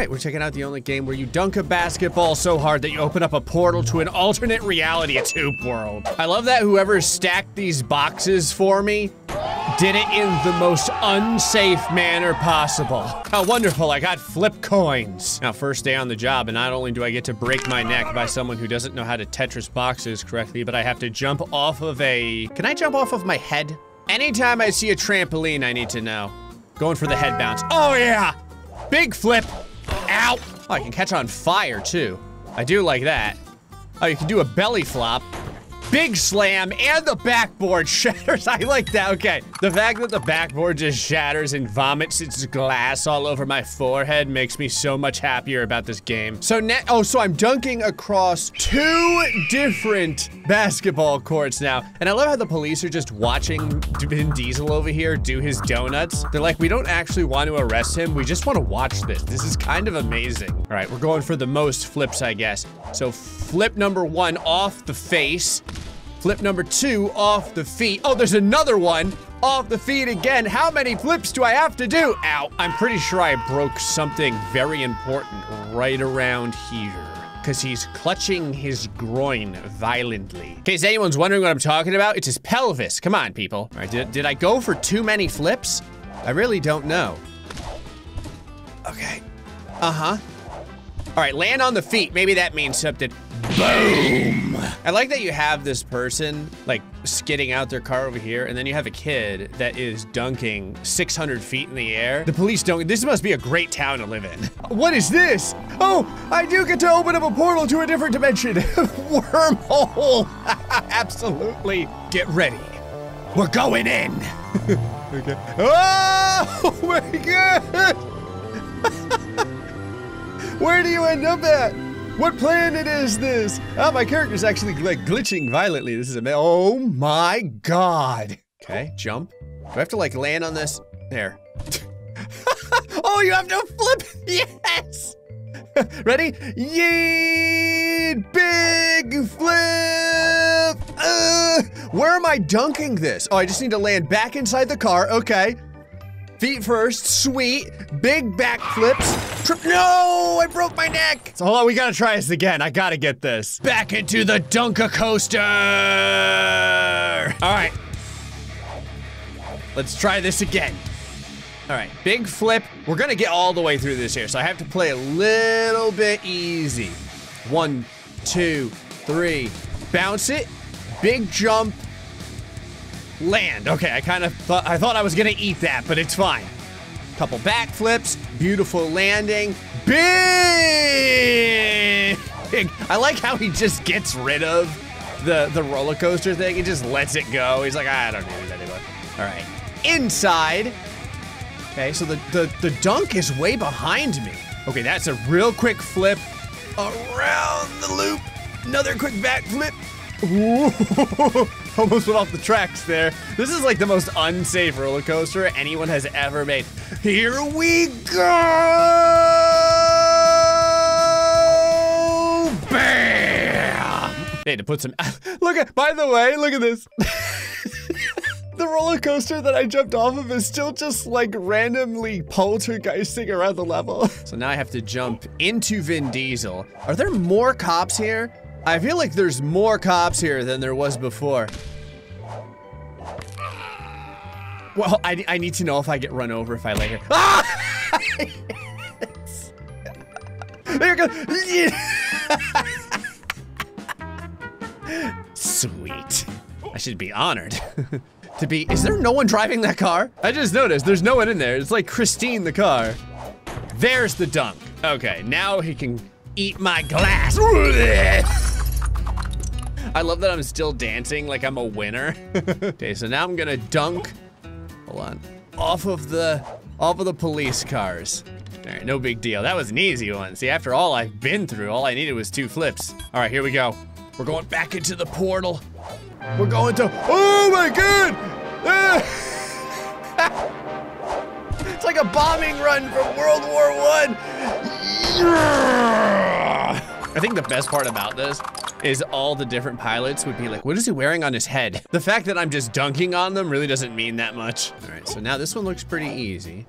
right, we're checking out the only game where you dunk a basketball so hard that you open up a portal to an alternate reality, it's Hoop World. I love that whoever stacked these boxes for me did it in the most unsafe manner possible. How wonderful, I got flip coins. Now, first day on the job, and not only do I get to break my neck by someone who doesn't know how to Tetris boxes correctly, but I have to jump off of a, can I jump off of my head? Anytime I see a trampoline, I need to know. Going for the head bounce. Oh yeah! Big flip. Ow! Oh, I can catch on fire too. I do like that. Oh, you can do a belly flop. Big slam and the backboard shatters. I like that. Okay. The fact that the backboard just shatters and vomits its glass all over my forehead makes me so much happier about this game. So net, oh, so I'm dunking across two different basketball courts now. And I love how the police are just watching Vin Diesel over here do his donuts. They're like, we don't actually want to arrest him. We just want to watch this. This is kind of amazing. All right, we're going for the most flips, I guess. So flip number one off the face. Flip number two off the feet. Oh, there's another one off the feet again. How many flips do I have to do? Ow, I'm pretty sure I broke something very important right around here. Cause he's clutching his groin violently. In case anyone's wondering what I'm talking about, it's his pelvis. Come on, people. All right, did, did I go for too many flips? I really don't know. Okay. Uh-huh. All right, land on the feet. Maybe that means something. Boom! I like that you have this person like skidding out their car over here, and then you have a kid that is dunking 600 feet in the air. The police don't. This must be a great town to live in. What is this? Oh, I do get to open up a portal to a different dimension. Wormhole! Absolutely. Get ready. We're going in. okay. Oh, oh my god! Where do you end up at? What planet is this? Oh, my character's actually like glitching violently. This is a oh my god. Okay, jump. Do I have to like land on this? There. oh, you have to flip. Yes. Ready? Yeet! Big flip! Uh, where am I dunking this? Oh, I just need to land back inside the car. Okay. Feet first, sweet. Big back flips. Trip, no, I broke my neck. So hold on, we gotta try this again. I gotta get this. Back into the Dunka Coaster. All right. Let's try this again. All right, big flip. We're gonna get all the way through this here, so I have to play a little bit easy. One, two, three. Bounce it. Big jump. Land. Okay, I kind of thought I thought I was gonna eat that, but it's fine. Couple backflips, beautiful landing, big. I like how he just gets rid of the the roller coaster thing. He just lets it go. He's like, I don't need it anymore. All right, inside. Okay, so the the the dunk is way behind me. Okay, that's a real quick flip around the loop. Another quick backflip. Almost went off the tracks there. This is like the most unsafe roller coaster anyone has ever made. Here we go! Bam! Had to put some, look at, by the way, look at this. the roller coaster that I jumped off of is still just like randomly poltergeisting around the level. So now I have to jump into Vin Diesel. Are there more cops here? I feel like there's more cops here than there was before. Well, I, I need to know if I get run over if I lay here. Ah! There you go. Sweet. I should be honored. to be, is there no one driving that car? I just noticed there's no one in there. It's like Christine the car. There's the dunk. Okay, now he can eat my glass. I love that I'm still dancing like I'm a winner. okay, so now I'm gonna dunk, hold on, off of the, off of the police cars. All right, no big deal. That was an easy one. See, after all I've been through, all I needed was two flips. All right, here we go. We're going back into the portal. We're going to, oh my God! it's like a bombing run from World War One. I think the best part about this is all the different pilots would be like, what is he wearing on his head? The fact that I'm just dunking on them really doesn't mean that much. All right, so now this one looks pretty easy.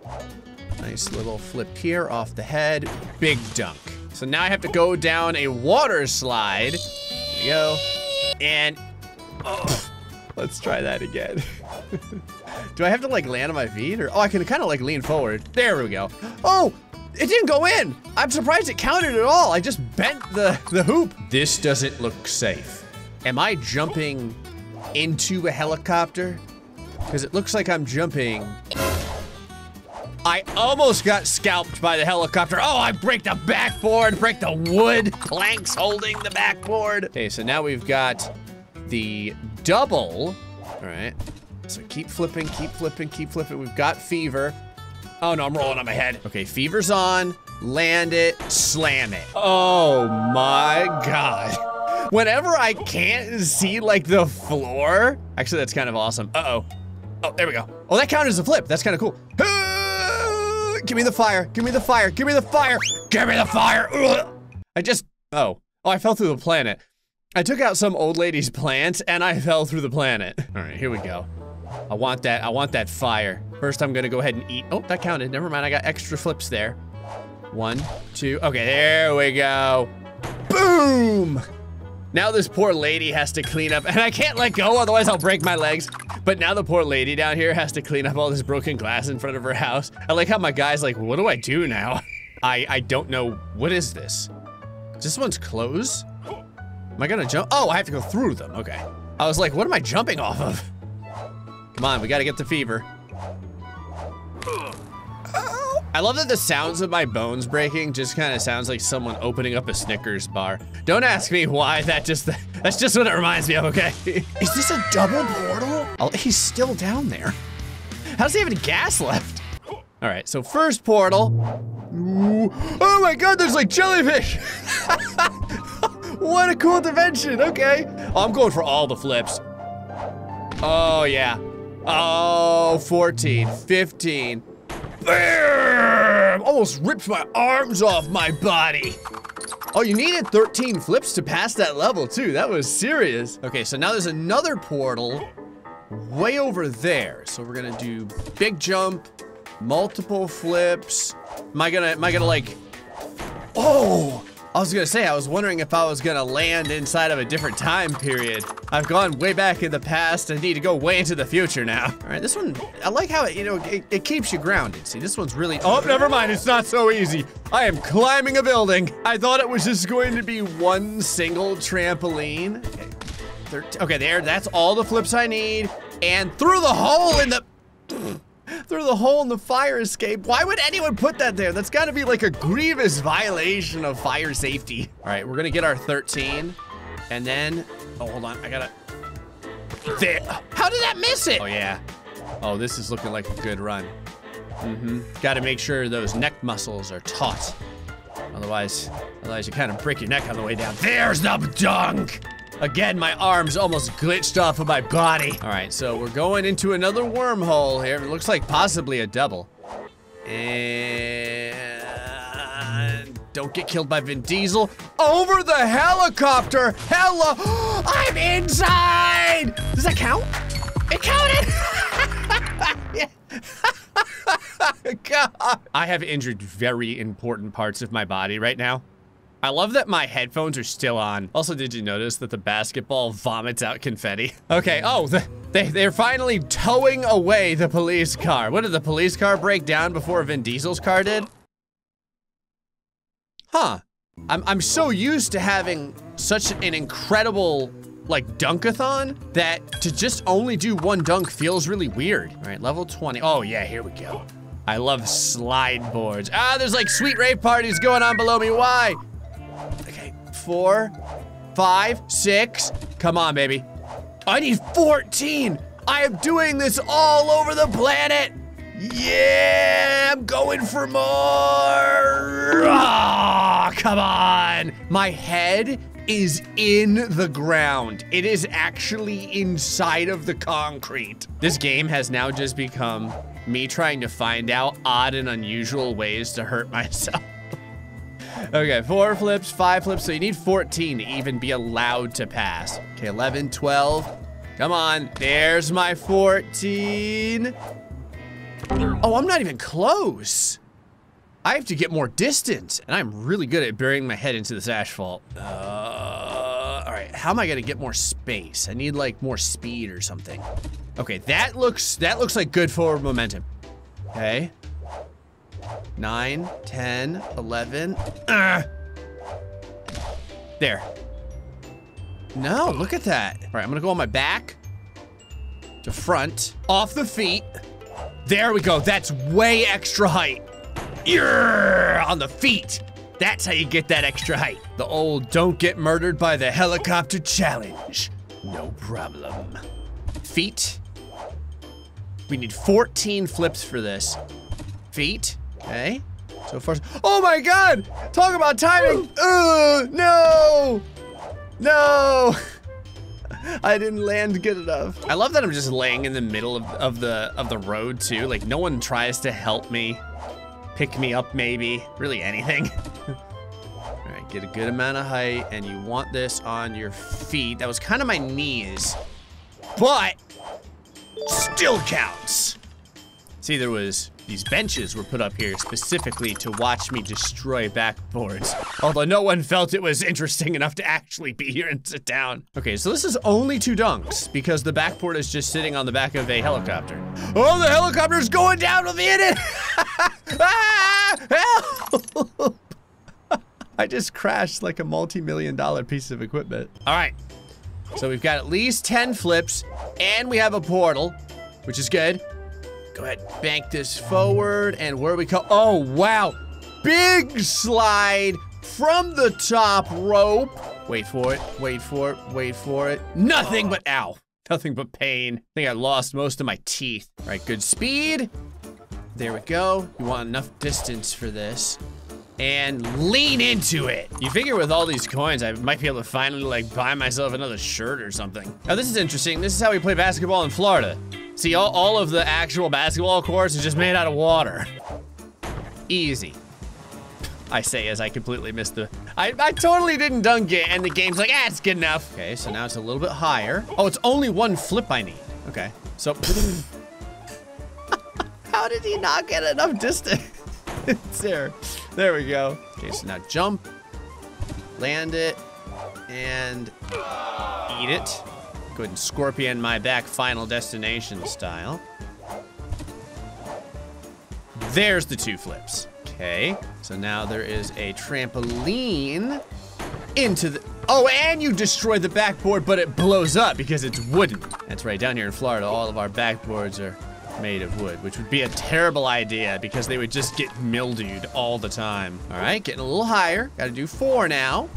Nice little flip here off the head. Big dunk. So now I have to go down a water slide. There we go. And, oh, let's try that again. Do I have to like land on my feet or, oh, I can kind of like lean forward. There we go. Oh, it didn't go in. I'm surprised it counted at all. I just bent the, the hoop. This doesn't look safe. Am I jumping into a helicopter? Because it looks like I'm jumping. I almost got scalped by the helicopter. Oh, I break the backboard, break the wood planks holding the backboard. Okay, so now we've got the double. All right, so keep flipping, keep flipping, keep flipping. We've got fever. Oh no, I'm rolling on my head. Okay, fever's on, land it, slam it. Oh my God. Whenever I can't see like the floor, actually that's kind of awesome. Uh-oh. Oh, there we go. Oh, that counted as a flip. That's kind of cool. Give me the fire. Give me the fire. Give me the fire. Give me the fire. Ugh. I just, oh. Oh, I fell through the planet. I took out some old lady's plant and I fell through the planet. All right, here we go. I want that, I want that fire. First, I'm gonna go ahead and eat. Oh, that counted. Never mind, I got extra flips there. One, two, okay, there we go. Boom! Now this poor lady has to clean up, and I can't let go, otherwise I'll break my legs. But now the poor lady down here has to clean up all this broken glass in front of her house. I like how my guy's like, what do I do now? I, I don't know, what is this? This one's closed? Am I gonna jump? Oh, I have to go through them, okay. I was like, what am I jumping off of? Come on, we gotta get the fever. I love that the sounds of my bones breaking just kind of sounds like someone opening up a Snickers bar. Don't ask me why, that just, that's just what it reminds me of, okay? Is this a double portal? Oh, he's still down there. How does he have any gas left? All right, so first portal. Ooh. Oh my God, there's like jellyfish. what a cool dimension, okay. Oh, I'm going for all the flips. Oh yeah. Oh, 14, 15. Bam! Almost ripped my arms off my body. Oh, you needed 13 flips to pass that level too. That was serious. Okay, so now there's another portal way over there. So we're gonna do big jump, multiple flips. Am I gonna, am I gonna like, oh, I was gonna say, I was wondering if I was gonna land inside of a different time period. I've gone way back in the past. I need to go way into the future now. All right, this one, I like how it, you know, it, it keeps you grounded. See, this one's really, oh, never mind, it's not so easy. I am climbing a building. I thought it was just going to be one single trampoline. Okay, 13, okay there, that's all the flips I need. And through the hole in the, through the hole in the fire escape. Why would anyone put that there? That's gotta be like a grievous violation of fire safety. All right, we're gonna get our 13. And then, oh, hold on, I gotta, there. How did that miss it? Oh yeah. Oh, this is looking like a good run. Mm-hmm. Gotta make sure those neck muscles are taut. Otherwise, otherwise you kind of break your neck on the way down. There's the dunk! Again, my arms almost glitched off of my body. All right, so we're going into another wormhole here. It looks like possibly a double. And don't get killed by Vin Diesel. Over the helicopter. Hella, I'm inside. Does that count? It counted. God. I have injured very important parts of my body right now. I love that my headphones are still on. Also, did you notice that the basketball vomits out confetti? Okay, oh, the, they, they're finally towing away the police car. What did the police car break down before Vin Diesel's car did? Huh. I'm, I'm so used to having such an incredible, like, dunkathon that to just only do one dunk feels really weird. All right, level 20. Oh, yeah, here we go. I love slide boards. Ah, there's like sweet rave parties going on below me. Why? Four, five, six. Come on, baby. I need 14. I am doing this all over the planet. Yeah, I'm going for more. Ah, come on. My head is in the ground. It is actually inside of the concrete. This game has now just become me trying to find out odd and unusual ways to hurt myself. Okay, four flips, five flips, so you need 14 to even be allowed to pass. Okay, 11, 12. Come on, there's my 14. Oh, I'm not even close. I have to get more distance, and I'm really good at burying my head into this asphalt. Uh, all right, how am I gonna get more space? I need like more speed or something. Okay, that looks that looks like good forward momentum. Okay. 9, 10, 11. Uh. There. No, look at that. All right, I'm gonna go on my back to front, off the feet. There we go. That's way extra height. Yeah, on the feet. That's how you get that extra height. The old don't get murdered by the helicopter challenge. No problem. Feet. We need 14 flips for this. Feet. Okay. So far. Oh my god! Talk about timing! Ugh, no! No! I didn't land good enough. I love that I'm just laying in the middle of, of the of the road too. Like no one tries to help me, pick me up maybe, really anything. All right, get a good amount of height and you want this on your feet. That was kind of my knees, but still counts. See, there was these benches were put up here specifically to watch me destroy backboards. Although no one felt it was interesting enough to actually be here and sit down. Okay, so this is only two dunks because the backboard is just sitting on the back of a helicopter. Oh, the helicopter's going down with me in it! ah, help! I just crashed like a multi-million dollar piece of equipment. All right, so we've got at least 10 flips and we have a portal, which is good. Go ahead, bank this forward, and where we go? Oh, wow. Big slide from the top rope. Wait for it, wait for it, wait for it. Nothing but, ow, nothing but pain. I think I lost most of my teeth. All right, good speed. There we go. You want enough distance for this. And lean into it. You figure with all these coins, I might be able to finally like buy myself another shirt or something. Now this is interesting. This is how we play basketball in Florida. See, all, all of the actual basketball courts is just made out of water. Easy. I say as I completely missed the... I, I totally didn't dunk it, and the game's like, ah, it's good enough. Okay, so now it's a little bit higher. Oh, it's only one flip I need. Okay, so... How did he not get enough distance? there. There we go. Okay, so now jump, land it, and eat it. Go ahead and scorpion my back final destination style. There's the two flips. Okay, so now there is a trampoline into the, oh, and you destroy the backboard, but it blows up because it's wooden. That's right, down here in Florida, all of our backboards are made of wood, which would be a terrible idea because they would just get mildewed all the time. All right, getting a little higher. Gotta do four now.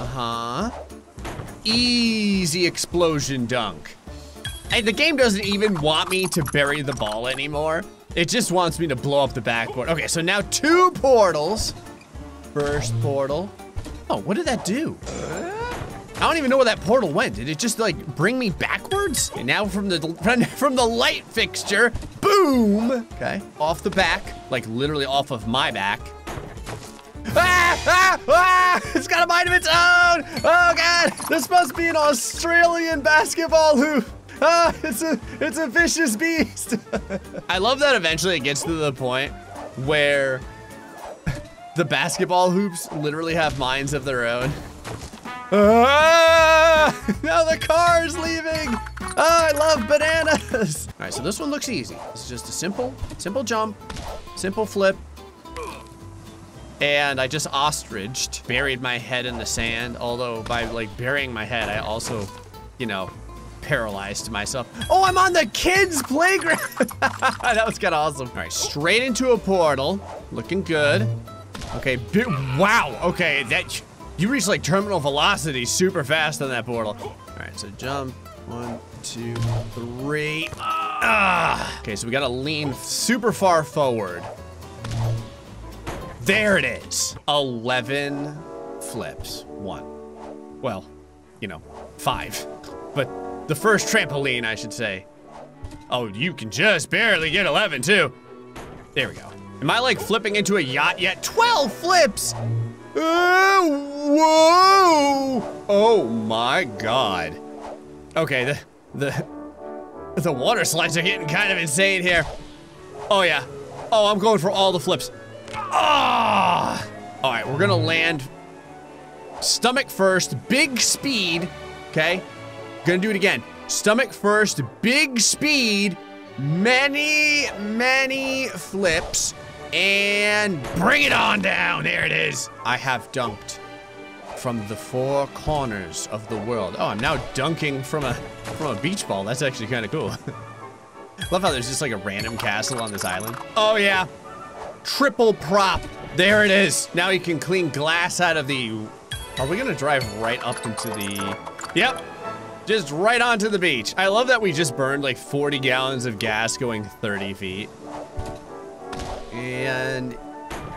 Uh-huh. Easy explosion dunk. And the game doesn't even want me to bury the ball anymore. It just wants me to blow up the backboard. Okay, so now two portals. First portal. Oh, what did that do? I don't even know where that portal went. Did it just like bring me backwards? And now from the from the light fixture, boom. Okay, off the back, like literally off of my back. Ah, ah! It's got a mind of its own! Oh god! This must be an Australian basketball hoop! Ah, it's a it's a vicious beast! I love that eventually it gets to the point where the basketball hoops literally have minds of their own. Ah! Now the car's leaving! Oh, I love bananas! All right, so this one looks easy. This is just a simple, simple jump, simple flip, and I just ostriched, buried my head in the sand. Although by like burying my head, I also, you know, paralyzed myself. Oh, I'm on the kids' playground. that was kind of awesome. All right, straight into a portal. Looking good. Okay, wow. Okay, that you reach like terminal velocity super fast on that portal. All right, so jump. One, two, three. Ah. Okay, so we gotta lean super far forward. There it is. 11 flips. One. Well, you know, five. But the first trampoline, I should say. Oh, you can just barely get 11 too. There we go. Am I like flipping into a yacht yet? 12 flips! Uh, whoa! Oh my god. Okay, the, the, the water slides are getting kind of insane here. Oh yeah, Oh, I'm going for all the flips. Ah! All right, we're gonna land stomach first, big speed, okay? Gonna do it again. Stomach first, big speed, many, many flips, and bring it on down. There it is. I have dunked from the four corners of the world. Oh, I'm now dunking from a from a beach ball. That's actually kind of cool. Love how there's just like a random castle on this island. Oh yeah, triple prop. There it is. Now you can clean glass out of the. Are we gonna drive right up into the? Yep, just right onto the beach. I love that we just burned like 40 gallons of gas going 30 feet. And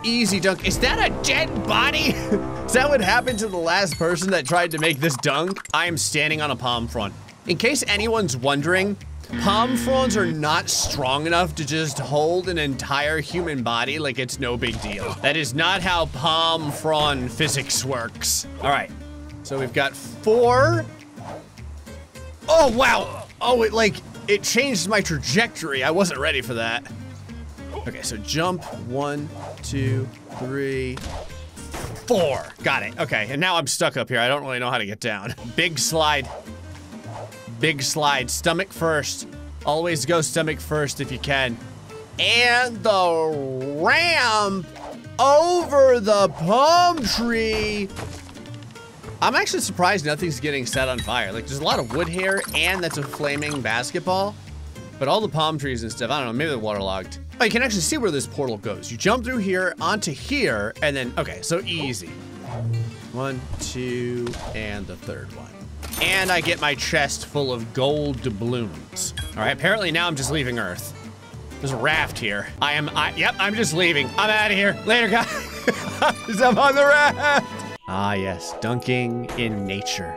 easy dunk. Is that a dead body? Is that what happened to the last person that tried to make this dunk? I am standing on a palm frond. In case anyone's wondering, palm fronds are not strong enough to just hold an entire human body like it's no big deal. That is not how palm frond physics works. All right, so we've got four. Oh, wow. Oh, it like, it changed my trajectory. I wasn't ready for that. Okay, so jump, one, two, three, four. Got it, okay. And now I'm stuck up here. I don't really know how to get down. Big slide. Big slide, stomach first. Always go stomach first if you can. And the ramp over the palm tree. I'm actually surprised nothing's getting set on fire. Like, there's a lot of wood here, and that's a flaming basketball. But all the palm trees and stuff, I don't know, maybe they're waterlogged. Oh, you can actually see where this portal goes. You jump through here, onto here, and then, okay, so easy. One, two, and the third one. And I get my chest full of gold doubloons. All right, apparently now I'm just leaving Earth. There's a raft here. I am, I, yep, I'm just leaving. I'm out of here. Later, guys. I'm on the raft. Ah, yes, dunking in nature.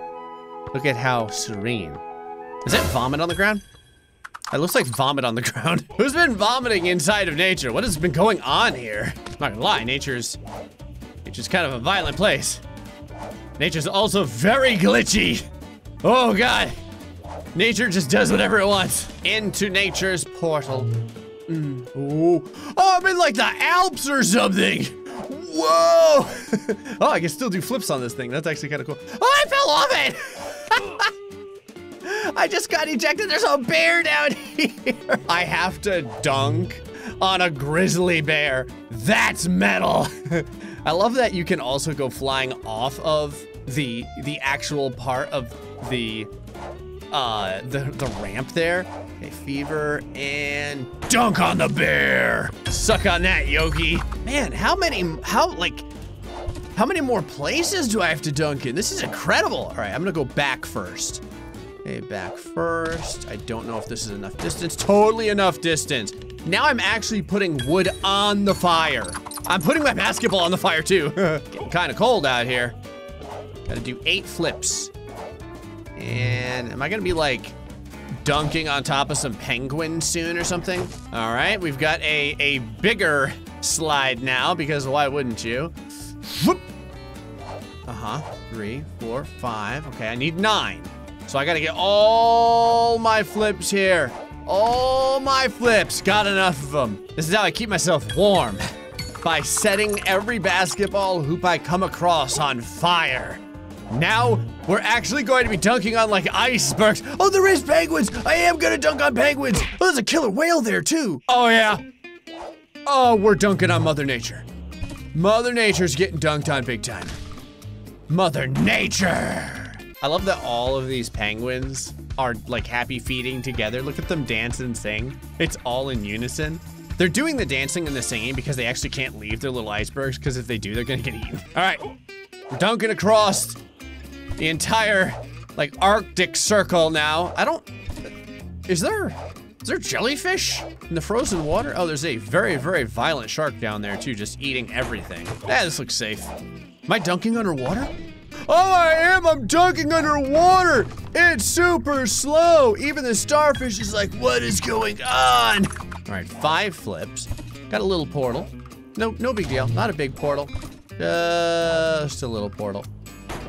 Look at how serene. Is that vomit on the ground? It looks like vomit on the ground. Who's been vomiting inside of nature? What has been going on here? I'm not gonna lie, nature's, nature's kind of a violent place. Nature's also very glitchy. Oh God. Nature just does whatever it wants. Into nature's portal. Mm. Oh, I'm in like the Alps or something. Whoa! oh, I can still do flips on this thing. That's actually kind of cool. Oh, I fell off it! I just got ejected. There's a bear down here. I have to dunk on a grizzly bear. That's metal. I love that you can also go flying off of the the actual part of the uh the the ramp there. Okay, fever and dunk on the bear. Suck on that, Yogi. Man, how many how like how many more places do I have to dunk in? This is incredible. All right, I'm gonna go back first. Okay, back first. I don't know if this is enough distance. Totally enough distance. Now I'm actually putting wood on the fire. I'm putting my basketball on the fire too. Getting kind of cold out here. Gotta do eight flips. And am I gonna be like dunking on top of some penguins soon or something? All right, we've got a, a bigger slide now because why wouldn't you? Uh-huh, three, four, five. Okay, I need nine. So I gotta get all my flips here. All my flips, got enough of them. This is how I keep myself warm. By setting every basketball hoop I come across on fire. Now, we're actually going to be dunking on like icebergs. Oh, there is penguins. I am gonna dunk on penguins. Oh, there's a killer whale there too. Oh yeah. Oh, we're dunking on Mother Nature. Mother Nature's getting dunked on big time. Mother Nature. I love that all of these penguins are like happy feeding together. Look at them dance and sing. It's all in unison. They're doing the dancing and the singing because they actually can't leave their little icebergs because if they do, they're gonna get eaten. All right, we're dunking across the entire like Arctic circle now. I don't, is there, is there jellyfish in the frozen water? Oh, there's a very, very violent shark down there too, just eating everything. Yeah, this looks safe. Am I dunking underwater? Oh, I am! I'm dunking underwater! It's super slow! Even the starfish is like, what is going on? All right, five flips. Got a little portal. No, no big deal. Not a big portal. Just a little portal.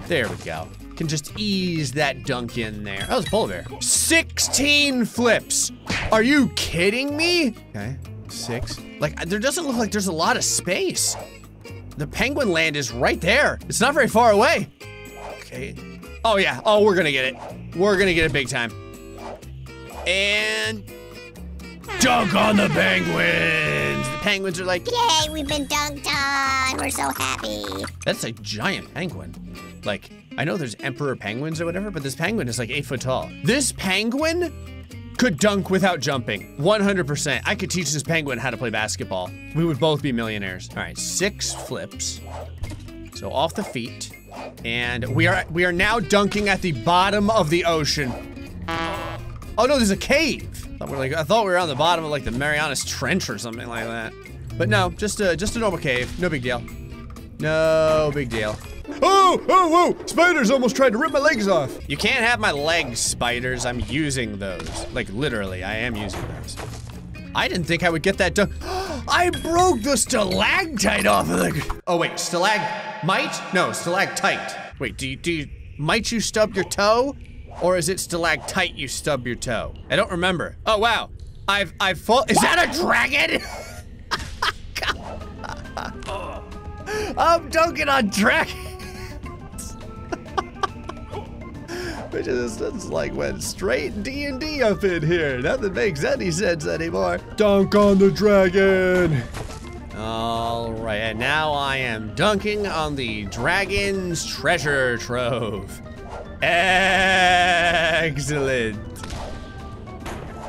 There we go. Can just ease that dunk in there. Oh, it's a polar bear. 16 flips! Are you kidding me? Okay, six. Like, uh, there doesn't look like there's a lot of space. The penguin land is right there. It's not very far away. Okay. Oh, yeah. Oh, we're gonna get it. We're gonna get it big time. And dunk on the penguins. The penguins are like, Yay, we've been dunked on. We're so happy. that's a giant penguin. Like, I know there's emperor penguins or whatever, but this penguin is like eight foot tall. This penguin could dunk without jumping. 100%. I could teach this penguin how to play basketball. We would both be millionaires. All right, six flips. So off the feet. And we are we are now dunking at the bottom of the ocean. Oh no, there's a cave. I thought, we're like, I thought we were on the bottom of like the Marianas Trench or something like that. But no, just a just a normal cave. No big deal. No big deal. Oh, oh, whoa! Spiders almost tried to rip my legs off. You can't have my legs, spiders. I'm using those. Like literally, I am using those. I didn't think I would get that done. I broke the stalactite off of the. Oh wait, stalagmite? No, stalactite. Wait, do you, do you, might you stub your toe? Or is it stalactite you stub your toe? I don't remember. Oh wow, I've, I've fall, is that a dragon? Oh, I'm dunking on dragons. Which is it's like went straight D&D up in here. Nothing makes any sense anymore. Dunk on the dragon. All right, and now I am dunking on the dragon's treasure trove. Excellent.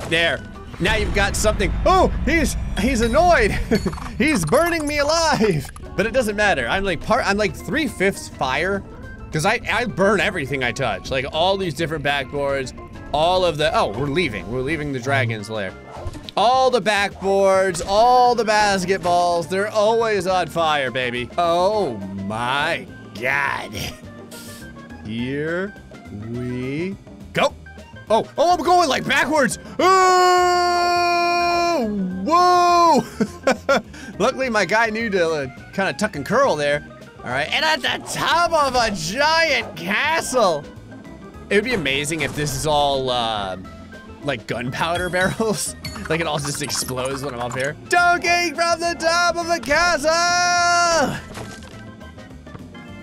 There. Now you've got something. Oh, he's he's annoyed. he's burning me alive. But it doesn't matter. I'm like part. I'm like three fifths fire, because I I burn everything I touch. Like all these different backboards, all of the. Oh, we're leaving. We're leaving the dragon's lair. All the backboards, all the basketballs, they're always on fire, baby. Oh my god. Here we go. Oh, oh, I'm going like backwards. Oh, whoa. Luckily, my guy knew to uh, kind of tuck and curl there. All right, and at the top of a giant castle. It would be amazing if this is all uh, like gunpowder barrels. like it all just explodes when I'm up here. Dunking from the top of the castle!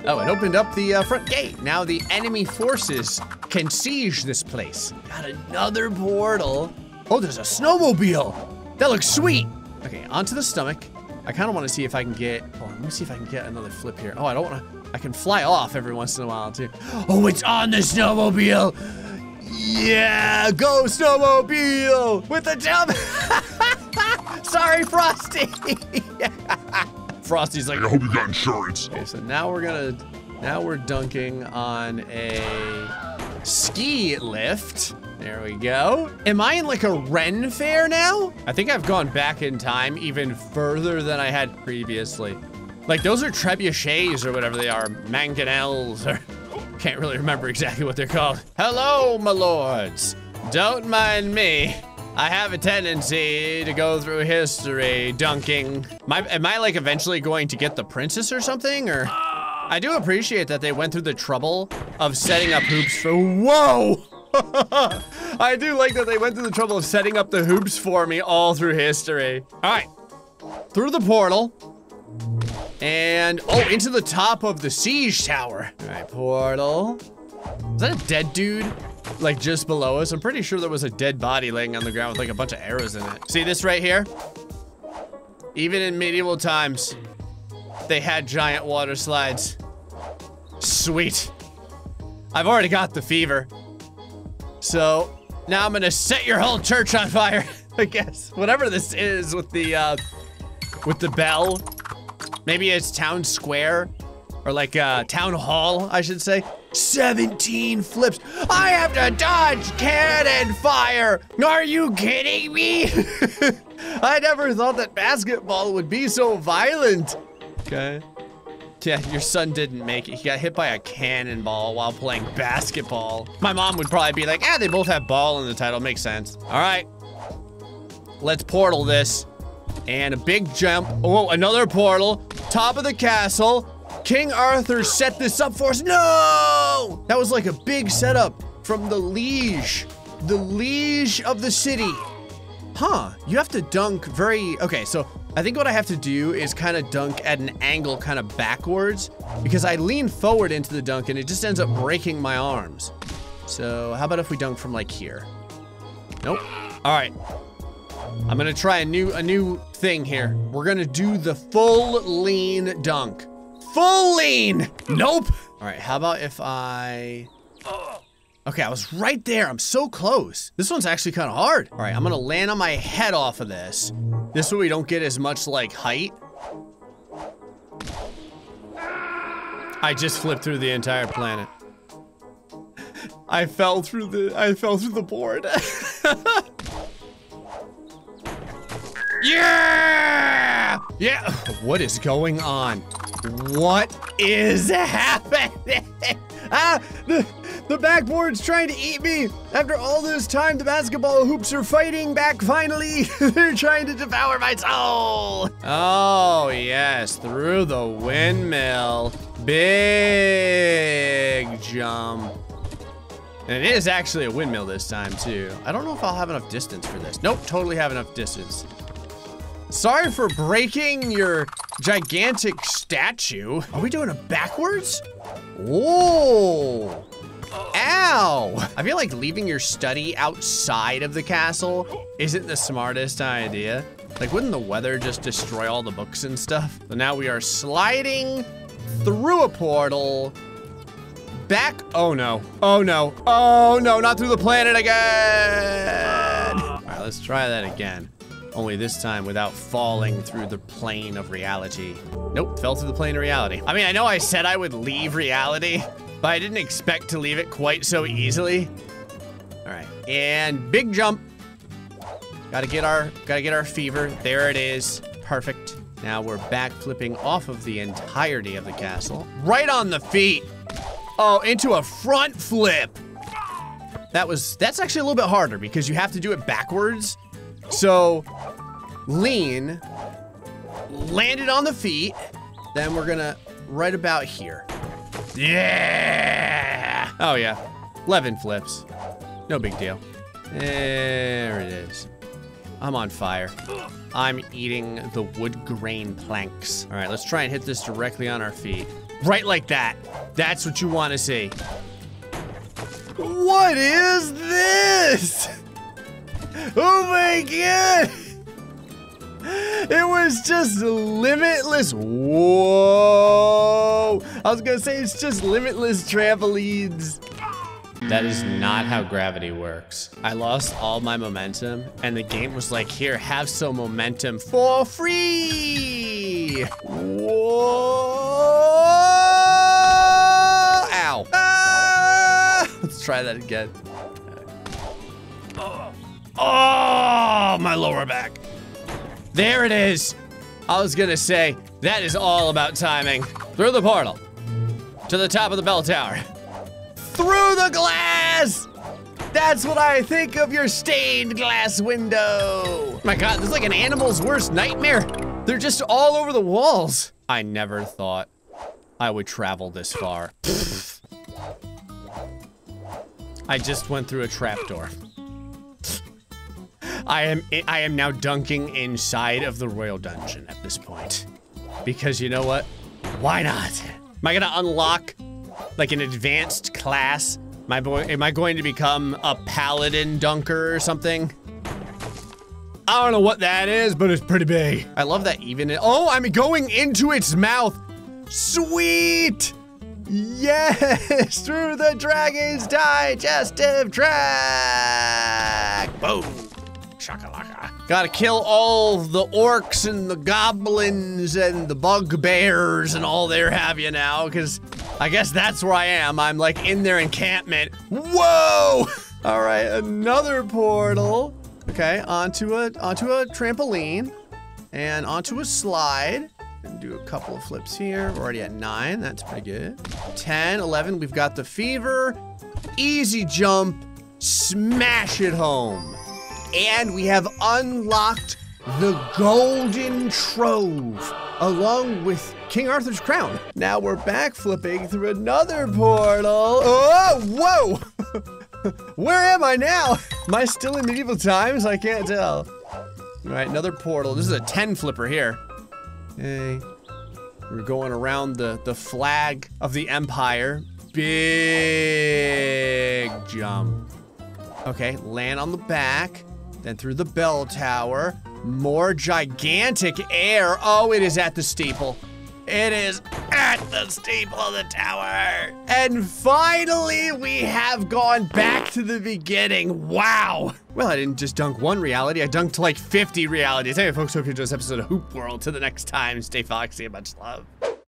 Oh, it opened up the uh, front gate. Now the enemy forces can siege this place. Got another portal. Oh, there's a snowmobile. That looks sweet. Okay, onto the stomach. I kind of want to see if I can get, oh, let me see if I can get another flip here. Oh, I don't want to, I can fly off every once in a while too. Oh, it's on the snowmobile. Yeah, go snowmobile with the jump. Sorry, Frosty. Frosty's like, I hope you got insurance. Okay, so now we're gonna, now we're dunking on a ski lift. There we go. Am I in like a Ren fair now? I think I've gone back in time even further than I had previously. Like those are trebuchets or whatever they are, mangonels or can't really remember exactly what they're called. Hello, my lords. Don't mind me. I have a tendency to go through history dunking. My, am I like eventually going to get the princess or something? Or I do appreciate that they went through the trouble of setting up hoops for, whoa! I do like that they went through the trouble of setting up the hoops for me all through history. All right, through the portal. And, oh, into the top of the siege tower. All right, portal. Is that a dead dude? Like just below us? I'm pretty sure there was a dead body laying on the ground with like a bunch of arrows in it. See this right here? Even in medieval times, they had giant water slides. Sweet. I've already got the fever. So now I'm gonna set your whole church on fire, I guess. Whatever this is with the, uh, with the bell. Maybe it's town square or like uh, town hall, I should say. 17 flips. I have to dodge cannon fire. Are you kidding me? I never thought that basketball would be so violent. Okay. Yeah, your son didn't make it. He got hit by a cannonball while playing basketball. My mom would probably be like, ah, they both have ball in the title. Makes sense. All right. Let's portal this. And a big jump. Oh, another portal. Top of the castle. King Arthur set this up for us. No! That was like a big setup from the liege. The liege of the city. Huh, you have to dunk very, okay, so I think what I have to do is kind of dunk at an angle kind of backwards because I lean forward into the dunk and it just ends up breaking my arms. So how about if we dunk from like here? Nope. All right. I'm gonna try a new a new thing here. We're gonna do the full lean dunk. Full lean! Nope. All right, how about if I Okay, I was right there. I'm so close. This one's actually kind of hard. All right, I'm gonna land on my head off of this. This way we don't get as much like height. I just flipped through the entire planet. I fell through the, I fell through the board. yeah! Yeah! What is going on? What is happening? ah, the, the backboard's trying to eat me. After all this time, the basketball hoops are fighting back finally. They're trying to devour my soul. Oh, yes, through the windmill. Big jump. And it is actually a windmill this time, too. I don't know if I'll have enough distance for this. Nope, totally have enough distance. Sorry for breaking your gigantic statue. Are we doing it backwards? Whoa. Ow! I feel like leaving your study outside of the castle isn't the smartest idea. Like, wouldn't the weather just destroy all the books and stuff? So now we are sliding through a portal back. Oh no. Oh no. Oh no, not through the planet again. All right, let's try that again. Only this time without falling through the plane of reality. Nope, fell through the plane of reality. I mean, I know I said I would leave reality, but I didn't expect to leave it quite so easily. All right, and big jump. Gotta get our, gotta get our fever. There it is, perfect. Now we're back flipping off of the entirety of the castle. Right on the feet. Oh, into a front flip. That was, that's actually a little bit harder because you have to do it backwards. So, lean, land it on the feet, then we're gonna right about here. Yeah! Oh yeah, 11 flips. No big deal. There it is. I'm on fire. I'm eating the wood grain planks. All right, let's try and hit this directly on our feet. Right like that. That's what you want to see. What is this? Oh my god! It was just limitless. Whoa! I was gonna say it's just limitless trampolines. That is not how gravity works. I lost all my momentum, and the game was like, here, have some momentum for free! Whoa! Ow. Ah! Let's try that again. Oh, my lower back. There it is. I was gonna say, that is all about timing. Through the portal. To the top of the bell tower. Through the glass! That's what I think of your stained glass window. My God, this is like an animal's worst nightmare. They're just all over the walls. I never thought I would travel this far. I just went through a trapdoor. I am I am now dunking inside of the royal dungeon at this point. Because you know what? Why not? Am I gonna unlock like an advanced class? Am I, boy, am I going to become a paladin dunker or something? I don't know what that is, but it's pretty big. I love that even, oh, I'm going into its mouth. Sweet! Yes, through the dragon's digestive tract. Boom. Gotta kill all the orcs and the goblins and the bugbears and all there have you now, because I guess that's where I am. I'm like in their encampment. Whoa! All right, another portal. Okay, onto a onto a trampoline and onto a slide. And do a couple of flips here. We're already at nine. That's pretty good. 10, 11. We've got the fever. Easy jump. Smash it home. And we have unlocked the Golden Trove, along with King Arthur's crown. Now we're back flipping through another portal. Oh, whoa! Where am I now? Am I still in medieval times? I can't tell. All right, another portal. This is a 10 flipper here. Hey. We're going around the, the flag of the Empire. Big jump. Okay, land on the back, then through the bell tower. More gigantic air. Oh, it is at the steeple. It is at the steeple of the tower. And finally, we have gone back to the beginning. Wow. Well, I didn't just dunk one reality, I dunked like 50 realities. Anyway, folks, hope you enjoyed this episode of Hoop World. Till the next time, stay foxy and much love.